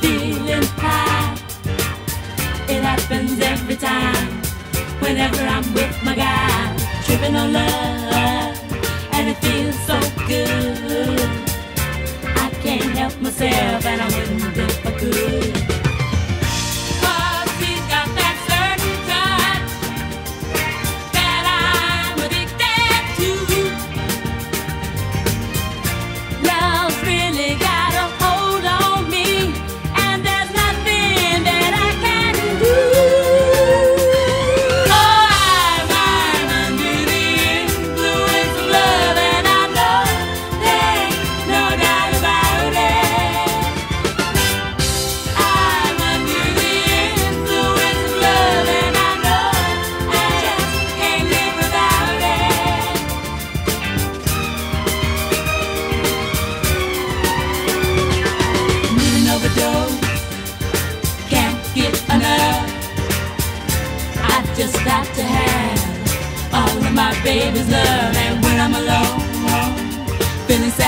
feeling high. It happens every time, whenever I'm with my guy, tripping on love, and it feels so good. I can't help myself, and I wouldn't if I could. just like to have all of my baby's love. And when I'm alone, feeling sad.